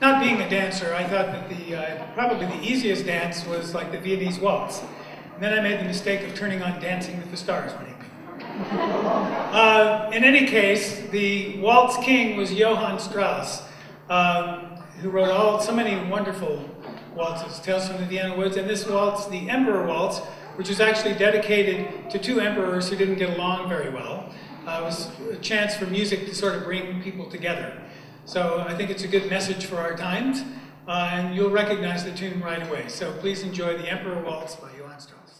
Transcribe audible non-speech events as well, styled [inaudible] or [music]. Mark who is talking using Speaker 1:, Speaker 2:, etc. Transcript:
Speaker 1: not being a dancer, I thought that the uh, probably the easiest dance was like the Viennese waltz. And then I made the mistake of turning on Dancing with the Stars evening. [laughs] Uh, in any case, the waltz king was Johann Strauss, um, who wrote all so many wonderful waltzes, Tales from the Vienna Woods, and this waltz, the Emperor Waltz, which was actually dedicated to two emperors who didn't get along very well. Uh, it was a chance for music to sort of bring people together. So I think it's a good message for our times, uh, and you'll recognize the tune right away. So please enjoy the Emperor Waltz by Johann Strauss.